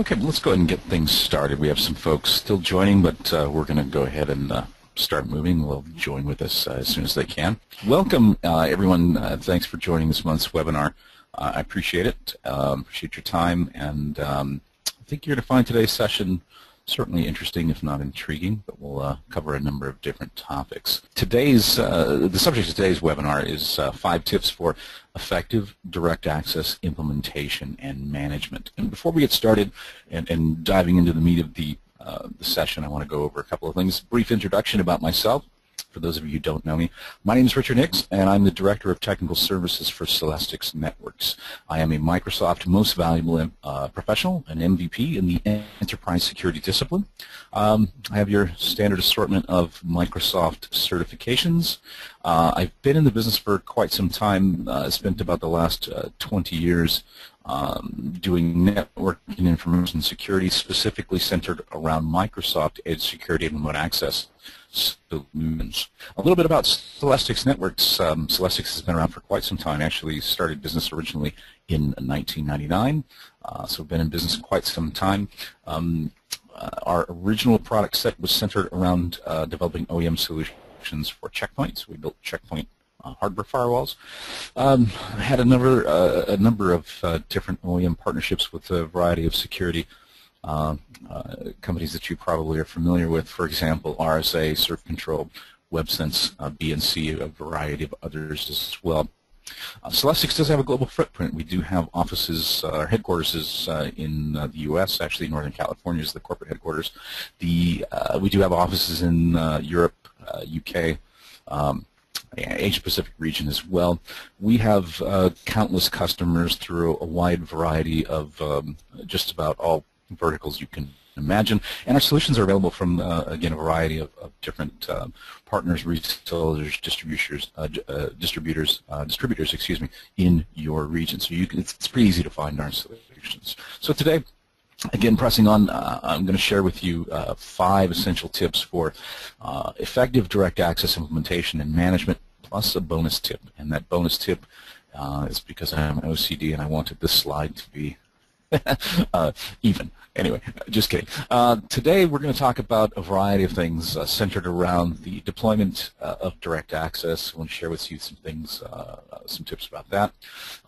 Okay, let's go ahead and get things started. We have some folks still joining, but uh, we're going to go ahead and uh, start moving. They'll join with us uh, as soon as they can. Welcome, uh, everyone. Uh, thanks for joining this month's webinar. Uh, I appreciate it. Um, appreciate your time, and um, I think you're going to find today's session certainly interesting, if not intriguing, but we'll uh, cover a number of different topics. Today's, uh, the subject of today's webinar is uh, five tips for effective direct access implementation and management. And before we get started and, and diving into the meat of the, uh, the session, I want to go over a couple of things. Brief introduction about myself for those of you who don't know me. My name is Richard Hicks, and I'm the Director of Technical Services for Celestix Networks. I am a Microsoft Most Valuable uh, Professional, an MVP in the Enterprise Security discipline. Um, I have your standard assortment of Microsoft certifications. Uh, I've been in the business for quite some time. Uh, spent about the last uh, 20 years um, doing network and information security, specifically centered around Microsoft Edge Security and Remote Access solutions. A little bit about Celestix Networks. Um, Celestix has been around for quite some time. Actually started business originally in 1999, uh, so been in business quite some time. Um, uh, our original product set was centered around uh, developing OEM solutions for Check Points. We built Check Point uh, hardware firewalls. Um, had a number uh, a number of uh, different OEM partnerships with a variety of security uh, uh, companies that you probably are familiar with. For example, RSA, SurfControl, WebSense, uh, BNC, a variety of others as well. Uh, Celestix does have a global footprint. We do have offices, uh, our headquarters is uh, in uh, the U.S., actually Northern California is the corporate headquarters. The We do have offices in Europe, UK, um, Asia Pacific region as well. We have uh, countless customers through a wide variety of um, just about all verticals you can imagine. And our solutions are available from, uh, again, a variety of, of different uh, partners, resellers, distributors, uh, uh distributors, uh, distributors, excuse me, in your region. So you can, it's, it's pretty easy to find our solutions. So today, Again, pressing on, uh, I'm going to share with you five essential tips for effective direct access implementation and management, plus a bonus tip. And that bonus tip is because I'm OCD and I wanted this slide to be even. Anyway, just kidding. Uh, today we're going to talk about a variety of things uh, centered around the deployment uh, of direct access. I want to share with you some things, uh, uh, some tips about that.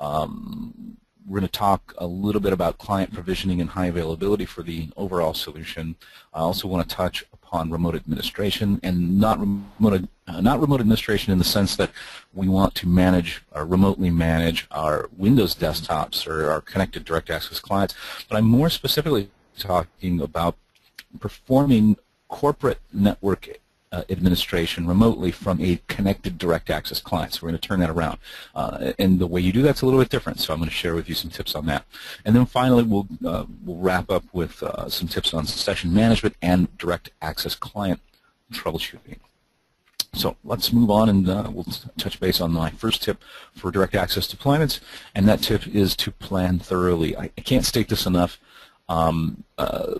Um, we're going to talk a little bit about client provisioning and high availability for the overall solution. I also want to touch upon remote administration and not remote, uh, not remote administration in the sense that we want to manage or remotely manage our Windows desktops or our connected direct access clients, but I'm more specifically talking about performing corporate network uh, administration remotely from a connected direct access client. So we're going to turn that around. Uh, and the way you do that's a little bit different. So I'm going to share with you some tips on that. And then finally, we'll, uh, we'll wrap up with uh, some tips on session management and direct access client troubleshooting. So let's move on and uh, we'll touch base on my first tip for direct access deployments, and that tip is to plan thoroughly. I, I can't state this enough. Um, uh,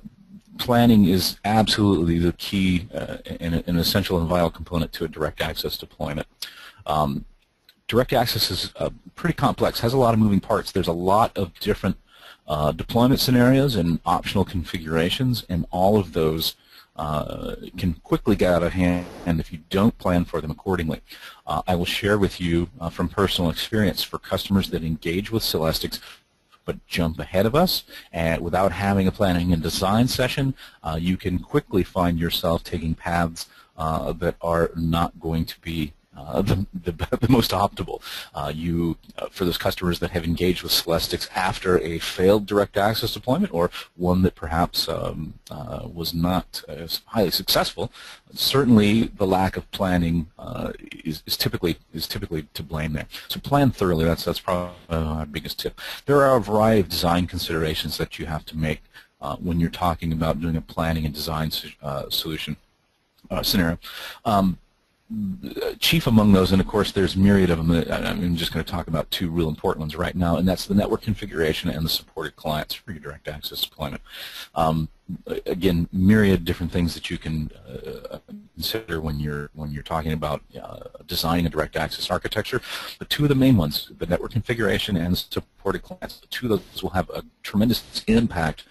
planning is absolutely the key uh, and an essential and vital component to a direct access deployment. Um, direct access is uh, pretty complex, has a lot of moving parts. There's a lot of different uh, deployment scenarios and optional configurations, and all of those uh, can quickly get out of hand if you don't plan for them accordingly. Uh, I will share with you uh, from personal experience for customers that engage with Celestix but jump ahead of us. And without having a planning and design session, uh, you can quickly find yourself taking paths uh, that are not going to be uh, the, the, the, most optimal. Uh, you, uh, for those customers that have engaged with Celestix after a failed direct access deployment or one that perhaps um, uh, was not highly successful, certainly the lack of planning uh, is, is, typically is typically to blame there. So plan thoroughly. That's that's probably our biggest tip. There are a variety of design considerations that you have to make when you're talking about doing a planning and design solution scenario. Um, chief among those, and of course there's myriad of them, I'm just going to talk about two real important ones right now, and that's the network configuration and the supported clients for your direct access deployment. Um, again, myriad different things that you can uh, consider when you're when you're talking about uh, designing a direct access architecture. But two of the main ones, the network configuration and supported clients, two of those will have a tremendous impact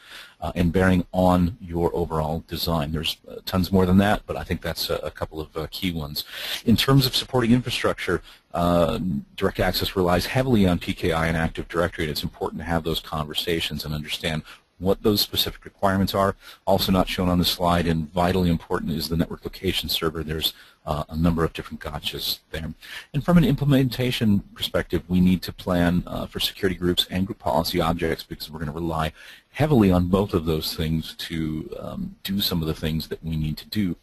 uh, and bearing on your overall design. There's uh, tons more than that, but I think that's a, a couple of uh, key ones. In terms of supporting infrastructure, uh, direct access relies heavily on PKI and Active Directory, and it's important to have those conversations and understand what those specific requirements are. Also not shown on the slide and vitally important is the network location server. There's uh, a number of different gotchas there. And from an implementation perspective, we need to plan uh, for security groups and group policy objects because we're going to rely heavily on both of those things to um, do some of the things that we need to do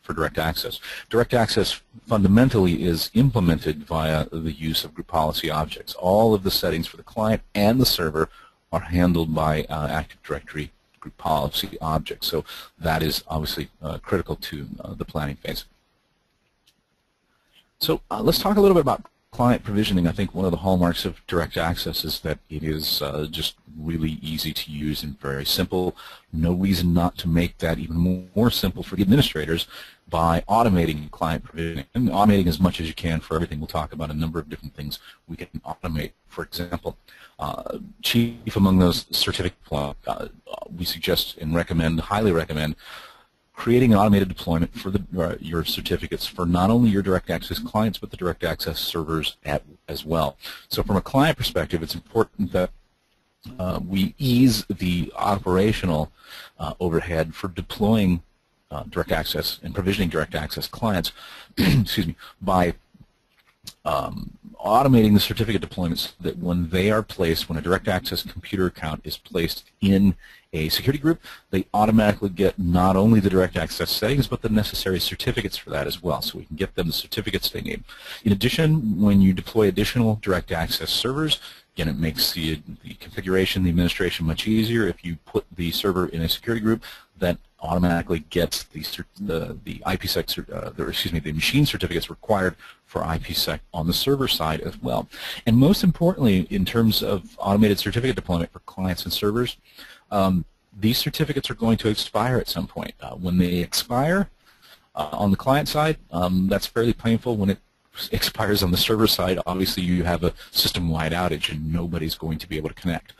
for direct access. Direct access fundamentally is implemented via the use of group policy objects. All of the settings for the client and the server are handled by uh, Active Directory group policy objects. So that is obviously uh, critical to uh, the planning phase. So uh, let's talk a little bit about client provisioning. I think one of the hallmarks of direct access is that it is uh, just really easy to use and very simple. No reason not to make that even more simple for the administrators by automating client provisioning and automating as much as you can for everything. We'll talk about a number of different things we can automate. For example, uh, chief among those certificate uh, we suggest and recommend, highly recommend, creating an automated deployment for the, uh, your certificates for not only your direct access clients but the direct access servers at, as well. So from a client perspective, it's important that uh, we ease the operational uh, overhead for deploying uh, direct access and provisioning direct access clients excuse me, by um, automating the certificate deployments so that when they are placed, when a direct access computer account is placed in a security group, they automatically get not only the direct access settings, but the necessary certificates for that as well. So we can get them the certificates they need. In addition, when you deploy additional direct access servers, again, it makes the, the configuration, the administration much easier. If you put the server in a security group, that automatically gets the the, the IPsec, uh, excuse me, the machine certificates required for IPsec on the server side as well. And most importantly, in terms of automated certificate deployment for clients and servers, um, these certificates are going to expire at some point. Uh, when they expire uh, on the client side, um, that's fairly painful. When it expires on the server side, obviously you have a system-wide outage and nobody's going to be able to connect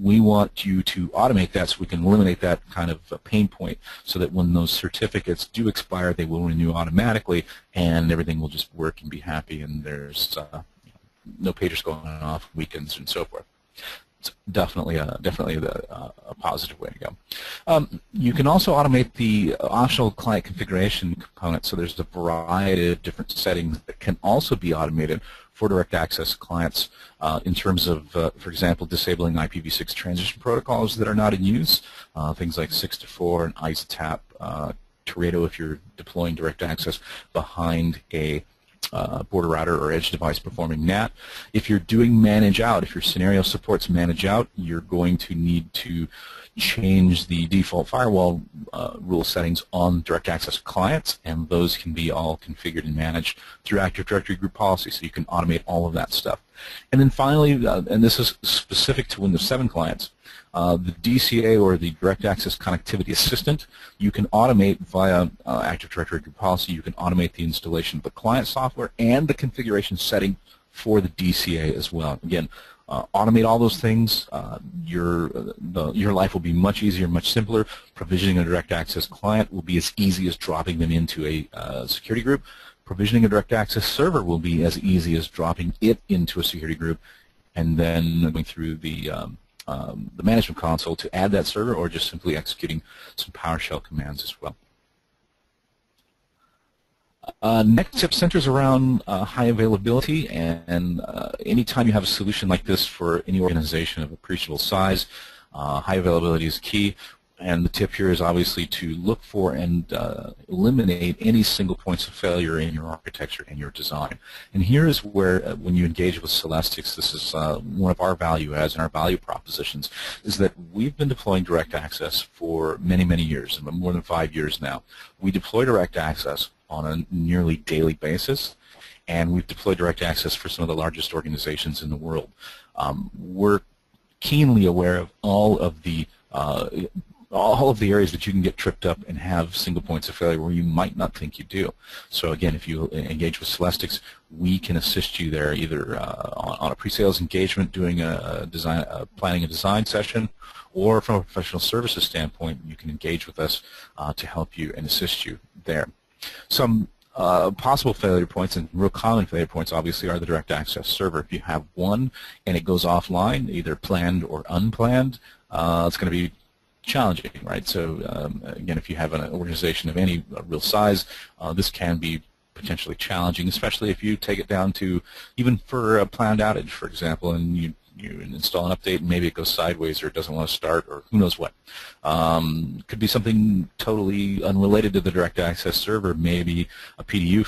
we want you to automate that so we can eliminate that kind of pain point so that when those certificates do expire, they will renew automatically and everything will just work and be happy and there's uh, no pagers going off weekends and so forth. It's definitely a, definitely uh, a positive way to go. Um, you can also automate the optional client configuration component so there's a variety of different settings that can also be automated for direct access clients uh, in terms of, uh, for example, disabling IPv6 transition protocols that are not in use, uh, things like 6 to 4 and ISATAP, uh, Teredo if you're deploying direct access behind a uh, border router or edge device performing NAT. If you're doing manage out, if your scenario supports manage out, you're going to need to change the default firewall uh, rule settings on direct access clients, and those can be all configured and managed through Active Directory group policy, so you can automate all of that stuff. And then finally, uh, and this is specific to Windows 7 clients, uh, the DCA or the Direct Access Connectivity Assistant, you can automate via uh, Active Directory group policy, you can automate the installation of the client software and the configuration setting for the DCA as well. Again, uh, automate all those things. Uh, your the, your life will be much easier, much simpler. Provisioning a direct access client will be as easy as dropping them into a uh, security group. Provisioning a direct access server will be as easy as dropping it into a security group, and then going through the um, um, the management console to add that server, or just simply executing some PowerShell commands as well. Uh, next step centers around uh, high availability, and, and uh, anytime you have a solution like this for any organization of appreciable size, uh, high availability is key. And the tip here is obviously to look for and uh, eliminate any single points of failure in your architecture and your design. And here is where, uh, when you engage with Celestix, this is one of our value adds and our value propositions, is that we've been deploying direct access for many, many years, more than five years now. We deploy direct access on a nearly daily basis, and we've deployed direct access for some of the largest organizations in the world. Um, we're keenly aware of all of the uh, all of the areas that you can get tripped up and have single points of failure where you might not think you do. So again, if you engage with Celestix, we can assist you there either uh, on, on, a pre-sales engagement, doing a design, uh, planning a design session, or from a professional services standpoint, you can engage with us uh, to help you and assist you there. Some uh, possible failure points and real common failure points obviously are the direct access server. If you have one and it goes offline, either planned or unplanned, uh, it's going to be challenging, right? So um, again, if you have an organization of any uh, real size, uh, this can be potentially challenging, especially if you take it down to even for a planned outage, for example, and you you install an update and maybe it goes sideways or it doesn't want to start or who knows what. Um, could be something totally unrelated to the direct access server. Maybe a PDU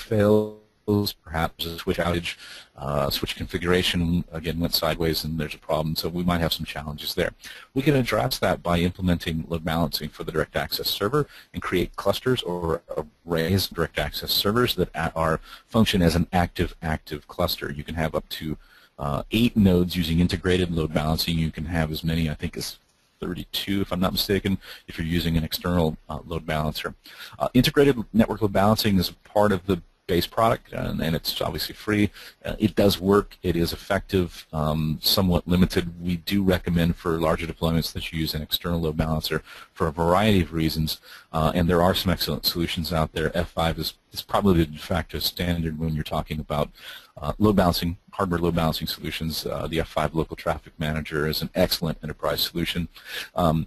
perhaps a switch outage, uh, switch configuration again went sideways and there's a problem, so we might have some challenges there. We can address that by implementing load balancing for the direct access server and create clusters or arrays of direct access servers that are function as an active-active cluster. You can have up to uh, eight nodes using integrated load balancing. You can have as many, I think, as 32, if I'm not mistaken, if you're using an external uh, load balancer. Uh, integrated network load balancing is part of the base product, and, and it's obviously free. Uh, it does work. It is effective, um, somewhat limited. We do recommend for larger deployments that you use an external load balancer for a variety of reasons, uh, and there are some excellent solutions out there. F5 is, is probably the de facto standard when you're talking about uh, load balancing, hardware load balancing solutions. Uh, the F5 Local Traffic Manager is an excellent enterprise solution. Um,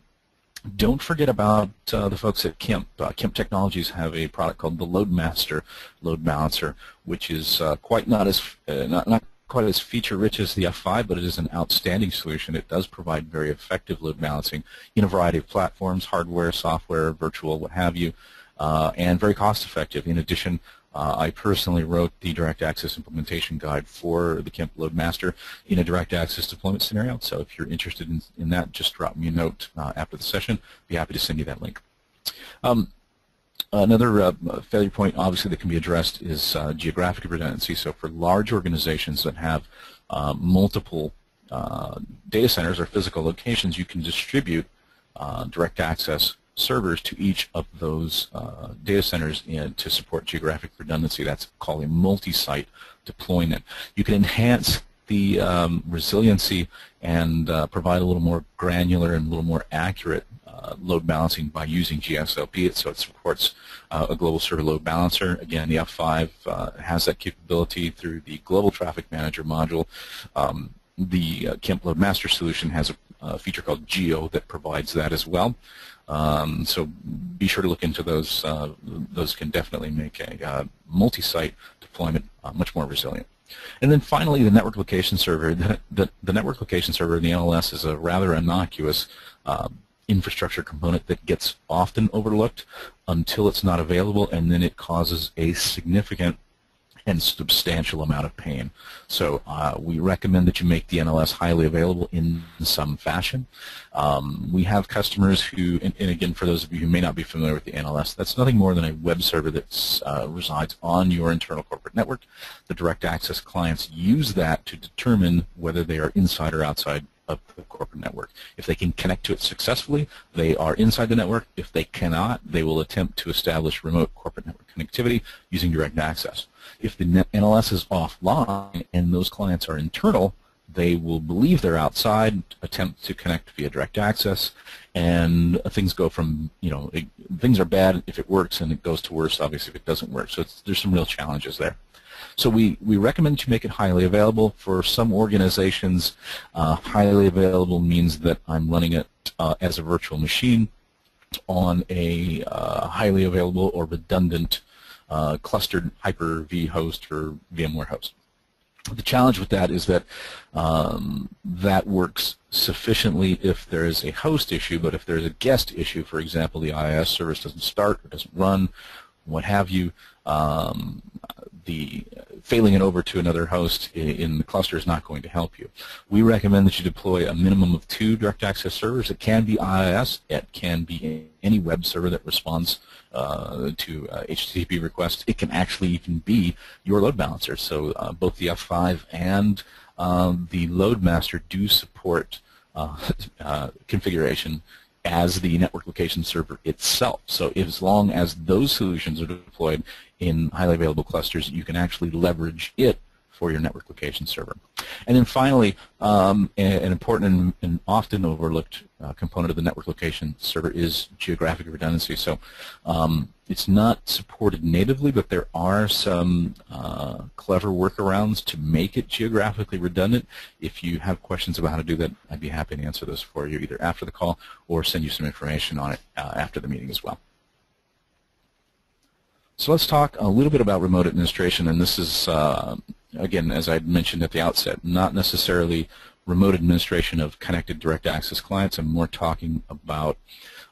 don't forget about uh, the folks at Kemp. Uh, Kemp Technologies have a product called the LoadMaster Load Balancer, which is uh, quite not as uh, not, not quite as feature-rich as the F5, but it is an outstanding solution. It does provide very effective load balancing in a variety of platforms, hardware, software, virtual, what have you, uh, and very cost-effective. In addition, uh, I personally wrote the direct access implementation guide for the Kemp Loadmaster in a direct access deployment scenario. So if you're interested in, in that, just drop me a note uh, after the session. Be happy to send you that link. Um, another uh, failure point, obviously, that can be addressed is uh, geographic redundancy. So for large organizations that have uh, multiple uh, data centers or physical locations, you can distribute direct access servers to each of those uh, data centers in, to support geographic redundancy. That's called a multi-site deployment. You can enhance the um, resiliency and uh, provide a little more granular and a little more accurate uh, load balancing by using GSLB. So it supports uh, a global server load balancer. Again, the F5 uh, has that capability through the Global Traffic Manager module. Um, the uh, Kemp LoadMaster solution has a, a feature called Geo that provides that as well. Um, so be sure to look into those. Uh, those can definitely make a uh, multi-site deployment uh, much more resilient. And then finally, the network location server. The, the, the network location server in the NLS is a rather innocuous uh, infrastructure component that gets often overlooked until it's not available, and then it causes a significant and substantial amount of pain. So uh, we recommend that you make the NLS highly available in some fashion. Um, we have customers who, and, and, again, for those of you who may not be familiar with the NLS, that's nothing more than a web server that uh, resides on your internal corporate network. The direct access clients use that to determine whether they are inside or outside of the corporate network. If they can connect to it successfully, they are inside the network. If they cannot, they will attempt to establish remote corporate network connectivity using direct access. If the NLS is offline and those clients are internal, they will believe they're outside, attempt to connect via direct access, and things go from, you know, it, things are bad if it works, and it goes to worse, obviously, if it doesn't work. So there's some real challenges there. So we, we recommend you make it highly available. For some organizations, uh, highly available means that I'm running it uh, as a virtual machine on a uh, highly available or redundant uh, clustered Hyper-V host or VMware host. The challenge with that is that um, that works sufficiently if there is a host issue, but if there's a guest issue, for example, the IIS service doesn't start or doesn't run, what have you, um, the failing it over to another host in the cluster is not going to help you. We recommend that you deploy a minimum of two direct access servers. It can be IIS. It can be any web server that responds uh, to uh, HTTP requests. It can actually even be your load balancer. So uh, both the F5 and um, the LoadMaster do support uh, uh, configuration as the network location server itself. So as long as those solutions are deployed in highly available clusters, you can actually leverage it for your network location server. And then finally, um, an important and often overlooked uh, component of the network location server is geographic redundancy. So um, it's not supported natively, but there are some uh, clever workarounds to make it geographically redundant. If you have questions about how to do that, I'd be happy to answer those for you either after the call or send you some information on it uh, after the meeting as well. So let's talk a little bit about remote administration, and this is, uh, again, as I mentioned at the outset, not necessarily remote administration of connected direct access clients. I'm more talking about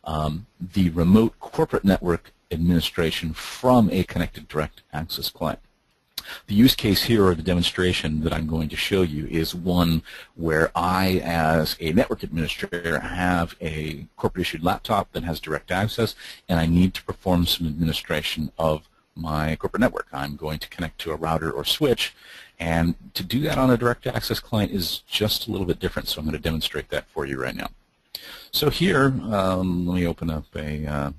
um, the remote corporate network administration from a connected direct access client. The use case here or the demonstration that I'm going to show you is one where I, as a network administrator, have a corporate issued laptop that has direct access and I need to perform some administration of my corporate network. I'm going to connect to a router or switch and to do that on a direct access client is just a little bit different so I'm going to demonstrate that for you right now. So here, um, let me open up a uh,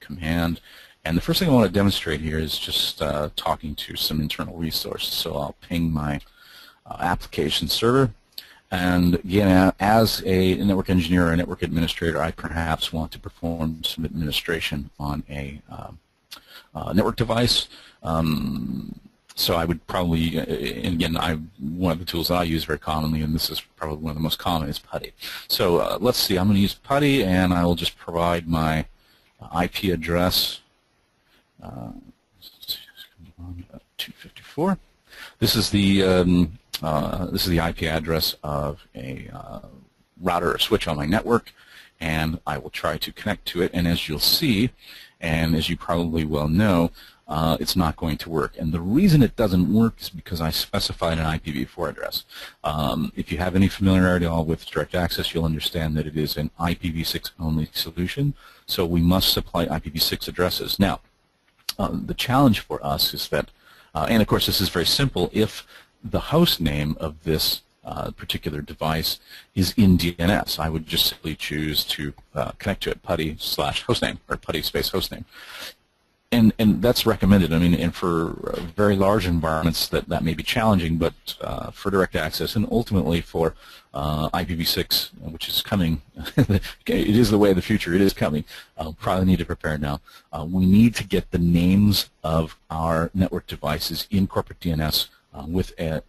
command and the first thing I want to demonstrate here is just uh, talking to some internal resources. So I'll ping my uh, application server. And again, as a network engineer or a network administrator, I perhaps want to perform some administration on a um, uh, network device. Um, so I would probably, uh, and again, I, one of the tools that I use very commonly, and this is probably one of the most common, is PuTTY. So uh, let's see, I'm going to use PuTTY, and I will just provide my IP address 254. This is the um, uh, this is the IP address of a uh, router or switch on my network, and I will try to connect to it. And as you'll see, and as you probably well know, uh, it's not going to work. And the reason it doesn't work is because I specified an IPv4 address. Um, if you have any familiarity at all with direct access, you'll understand that it is an IPv6 only solution. So we must supply IPv6 addresses. Now, uh, the challenge for us is that, uh, and of course this is very simple, if the host name of this uh, particular device is in DNS, I would just simply choose to uh, connect to it, PuTTY slash hostname, or PuTTY space hostname and and that's recommended. I mean, and for uh, very large environments, that that may be challenging, but uh, for direct access and ultimately for uh, IPv6, which is coming, it is the way of the future. It is coming. Uh, probably need to prepare now. Uh, we need to get the names of our network devices in corporate DNS uh, with a,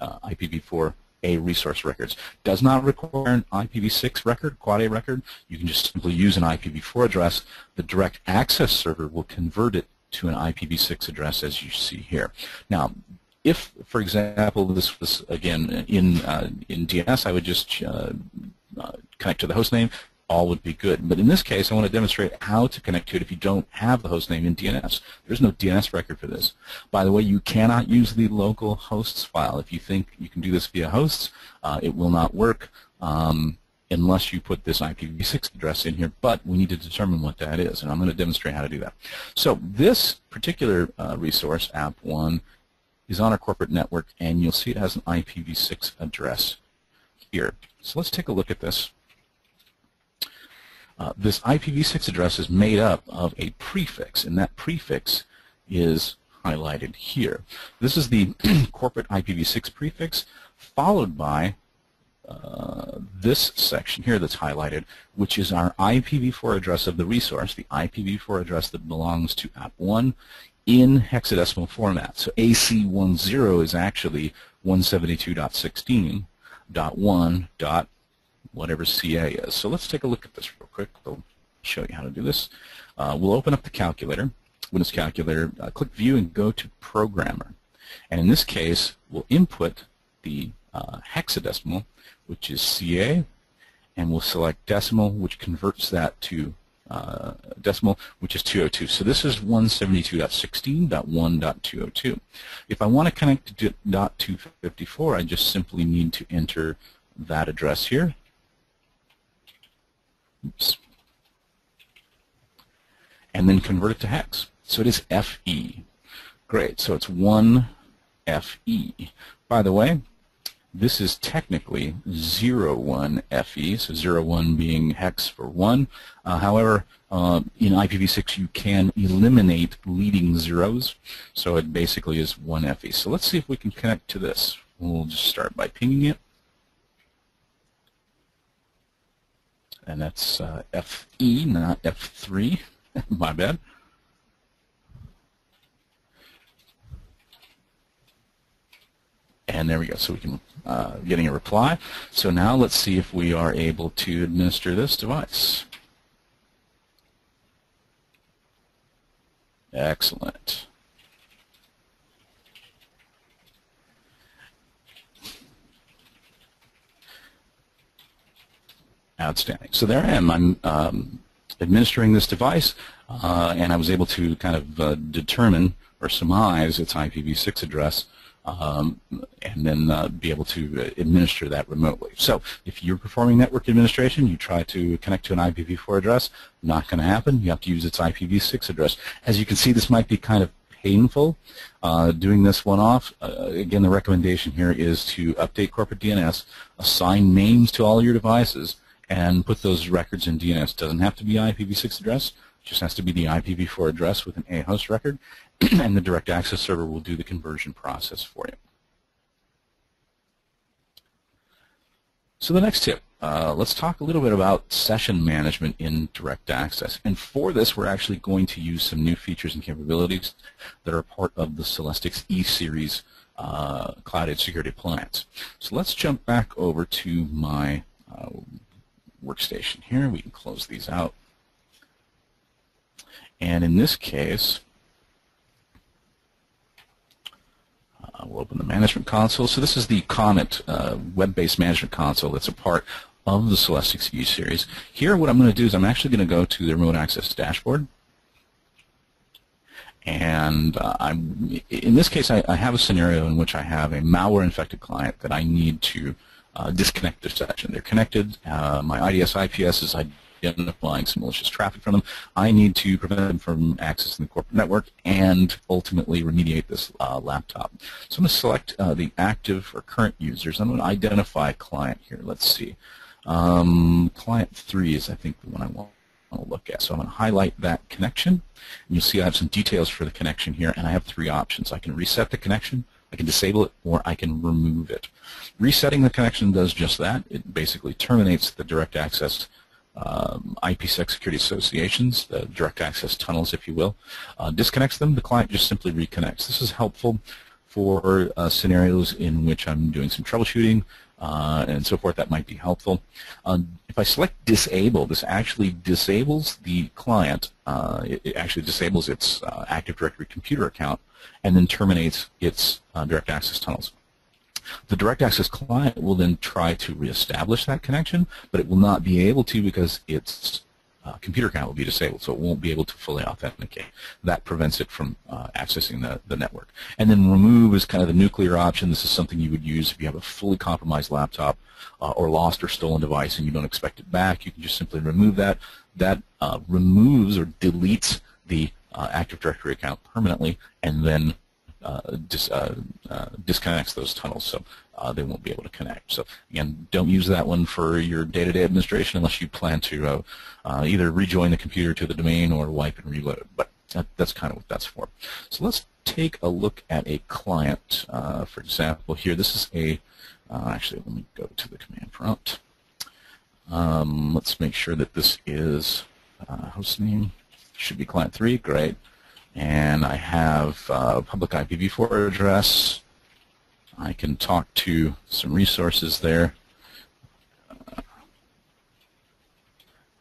IPv4 a resource records. Does not require an IPv6 record, Quad A record. You can just simply use an IPv4 address. The direct access server will convert it to an IPv6 address as you see here. Now, if, for example, this was, again, in, uh, in DNS, I would just uh, uh, connect to the host name, all would be good. But in this case, I want to demonstrate how to connect to it if you don't have the host name in DNS. There's no DNS record for this. By the way, you cannot use the local hosts file. If you think you can do this via hosts, uh, it will not work um, unless you put this IPv6 address in here, but we need to determine what that is, and I'm going to demonstrate how to do that. So this particular uh, resource, App1, is on our corporate network, and you'll see it has an IPv6 address here. So let's take a look at this. Uh, this IPv6 address is made up of a prefix, and that prefix is highlighted here. This is the corporate IPv6 prefix, followed by uh, this section here that's highlighted, which is our IPv4 address of the resource, the IPv4 address that belongs to App1 in hexadecimal format. So AC10 is actually 172.16.1 whatever CA is. So let's take a look at this quick. I'll show you how to do this. Uh, we'll open up the calculator, Windows Calculator, uh, click View and go to Programmer. And in this case, we'll input the uh, hexadecimal, which is CA, and we'll select decimal, which converts that to uh, decimal, which is 202. So this is 172.16.1.202. If I want to connect to .254, I just simply need to enter that address here, Oops. And then convert it to hex. So it is FE. Great. So it's 1 FE. By the way, This is technically 01FE, so 01 being hex for 1. Uh, however, uh, in IPv6 you can eliminate leading zeros, so it basically is 1FE. So let's see if we can connect to this. We'll just start by pinging it. And that's uh, FE, not F3. My bad. And there we go. So we can uh, getting a reply. So now let's see if we are able to administer this device. Excellent. Outstanding. So there I am. I'm um, administering this device, uh, and I was able to kind of uh, determine or surmise its IPv6 address um, and then uh, be able to uh, administer that remotely. So if you're performing network administration, you try to connect to an IPv4 address, not going to happen. You have to use its IPv6 address. As you can see, this might be kind of painful uh, doing this one off. Uh, again, the recommendation here is to update corporate DNS, assign names to all your devices, and put those records in DNS. Doesn't have to be IPv6 address, just has to be the IPv4 address with an A host record, and the direct access server will do the conversion process for you. So the next tip, uh, let's talk a little bit about session management in direct access. And for this, we're actually going to use some new features and capabilities that are part of the Celestix E-Series uh, Cloud Edge Security Appliance. So let's jump back over to my uh, workstation here. We can close these out. And in this case, uh, we'll open the management console. So this is the Comet uh, web-based management console that's a part of the Celestix E series. Here what I'm going to do is I'm actually going to go to the remote access dashboard. And uh, I'm, in this case, I, I, have a scenario in which I have a malware-infected client that I need to uh, disconnect their session. They're connected. Uh, my IDS IPS is identifying some malicious traffic from them. I need to prevent them from accessing the corporate network and ultimately remediate this uh, laptop. So I'm going to select uh, the active or current users. I'm going to identify client here. Let's see. Um, client 3 is, I think, the one I want to look at. So I'm going to highlight that connection. And you'll see I have some details for the connection here, and I have three options. I can reset the connection, I can disable it, or I can remove it. Resetting the connection does just that. It basically terminates the direct access um, IPsec security associations, the direct access tunnels, if you will, uh, disconnects them. The client just simply reconnects. This is helpful for uh, scenarios in which I'm doing some troubleshooting uh, and so forth. That might be helpful. Um, if I select disable, this actually disables the client. Uh, it, actually disables its uh, Active Directory computer account and then terminates its uh, direct access tunnels. The direct access client will then try to reestablish that connection, but it will not be able to because its uh, computer account will be disabled, so it won't be able to fully authenticate. That prevents it from uh, accessing the, the network. And then remove is kind of the nuclear option. This is something you would use if you have a fully compromised laptop uh, or lost or stolen device and you don't expect it back. You can just simply remove that. That uh, removes or deletes the Active Directory account permanently and then uh, dis, uh, uh, disconnects those tunnels, so they won't be able to connect. So again, don't use that one for your day-to-day -day administration unless you plan to either rejoin the computer to the domain or wipe and reload. But that, that's kind of what that's for. So let's take a look at a client. for example, here, this is a actually, let me go to the command prompt. Um, let's make sure that this is uh, host name. Should be client 3. Great and I have a public IPv4 address. I can talk to some resources there.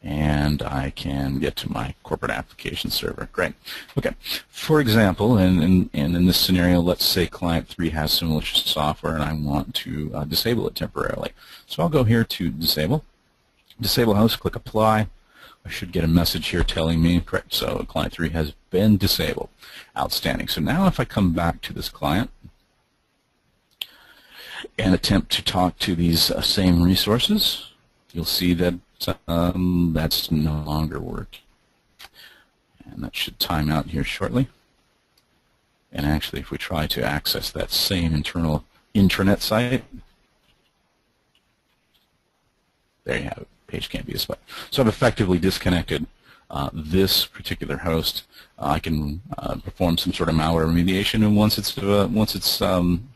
and I can get to my corporate application server. Great. Okay. For example, and in, in, in, this scenario, let's say client 3 has some malicious software and I want to uh, disable it temporarily. So I'll go here to disable. Disable host, click apply. I should get a message here telling me, correct, so client 3 has been disabled. Outstanding. So now if I come back to this client and attempt to talk to these uh, same resources, you'll see that um, that's no longer working. And that should time out here shortly. And actually, if we try to access that same internal intranet site, there you have it. Page can't be displayed. So I've effectively disconnected uh, this particular host. Uh, I can uh, perform some sort of malware remediation, and once it's uh, once it's um,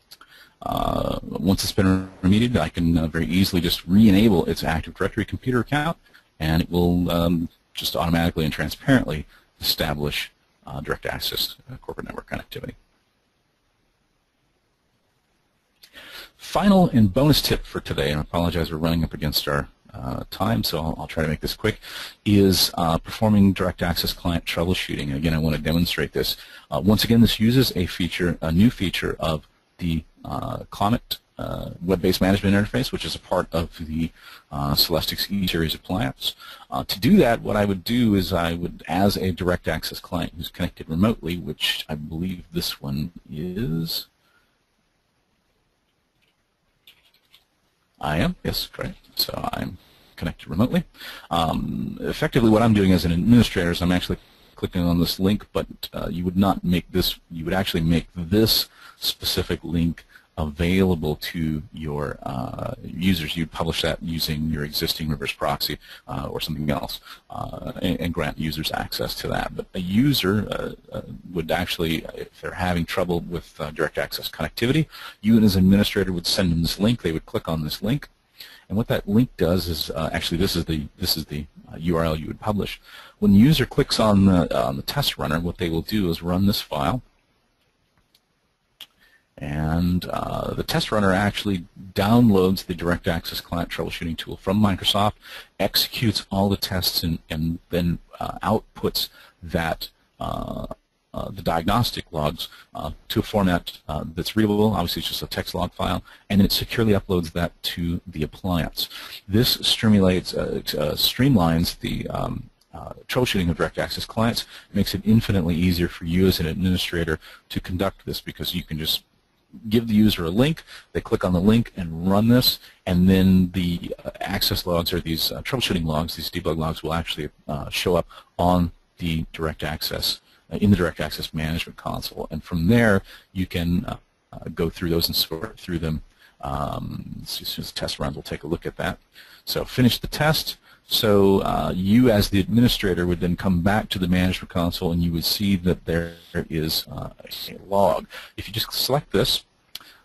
uh, once it's been remediated, I can uh, very easily just re-enable its Active Directory computer account, and it will um, just automatically and transparently establish direct access corporate network connectivity. Final and bonus tip for today, and I apologize we're running up against our uh, time, so I'll, I'll, try to make this quick, is uh, performing direct access client troubleshooting. again, I want to demonstrate this. Uh, once again, this uses a feature, a new feature of the uh, Comet uh, web-based management interface, which is a part of the uh, Celestix E-Series appliance. To do that, what I would do is I would, as a direct access client who's connected remotely, which I believe this one is, I am, yes, correct. So I'm connected remotely. Um, effectively, what I'm doing as an administrator is I'm actually clicking on this link, but uh, you would not make this, you would actually make this specific link available to your uh, users. You'd publish that using your existing reverse proxy uh, or something else uh, and, and, grant users access to that. But a user uh, uh, would actually, if they're having trouble with uh, direct access connectivity, you as an administrator would send them this link. They would click on this link. And what that link does is, actually this is the, this is the URL you would publish. When the user clicks on the, on the test runner, what they will do is run this file and uh, the test runner actually downloads the direct access client troubleshooting tool from Microsoft, executes all the tests, and, and then uh, outputs that uh, uh the diagnostic logs uh, to a format uh, that's readable. Obviously, it's just a text log file, and it securely uploads that to the appliance. This streamlines the um, uh, troubleshooting of direct access clients makes it infinitely easier for you as an administrator to conduct this because you can just give the user a link, they click on the link and run this, and then the uh, access logs or these uh, troubleshooting logs, these debug logs will actually uh, show up on the direct access, uh, in the direct access management console. And from there, you can uh, uh, go through those and sort through them. Um, as soon as the test runs, we'll take a look at that. So finish the test. So uh, you as the administrator would then come back to the management console and you would see that there is uh, a log. If you just select this,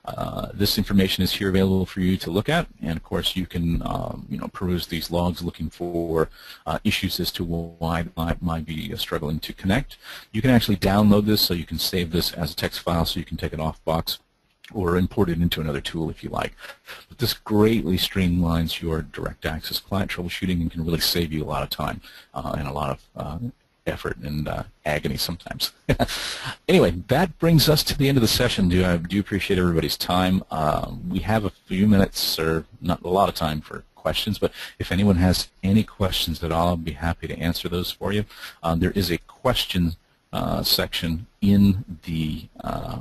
uh, this information is here available for you to look at, and of course you can um, you know peruse these logs looking for uh, issues as to why it might be struggling to connect. You can actually download this so you can save this as a text file so you can take it off box or import it into another tool if you like. But this greatly streamlines your direct access client troubleshooting and can really save you a lot of time uh, and a lot of uh, effort and uh, agony sometimes. anyway, that brings us to the end of the session. Do I do appreciate everybody's time. Um, we have a few minutes, or not a lot of time for questions, but if anyone has any questions at all, I'll be happy to answer those for you. Um, there is a question uh, section in the uh,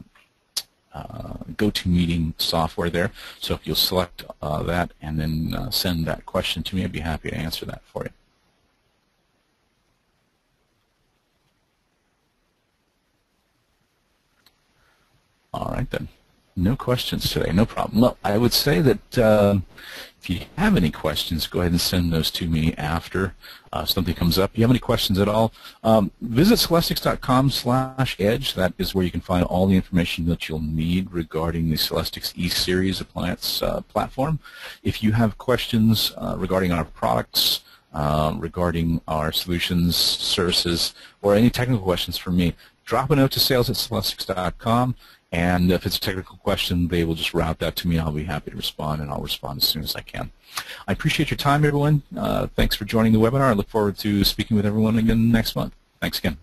uh, GoToMeeting software there. So if you'll select uh, that and then uh, send that question to me, I'd be happy to answer that for you. All right then. No questions today. No problem. Well, I would say that uh, if you have any questions, go ahead and send those to me after uh, something comes up. If you have any questions at all, um, visit celestix.com slash edge. That is where you can find all the information that you'll need regarding the Celestix E-Series appliance uh, platform. If you have questions uh, regarding our products, uh, regarding our solutions, services, or any technical questions for me, drop a note to sales at celestix.com and if it's a technical question, they will just route that to me. I'll be happy to respond, and I'll respond as soon as I can. I appreciate your time, everyone. Uh, thanks for joining the webinar. I look forward to speaking with everyone again next month. Thanks again.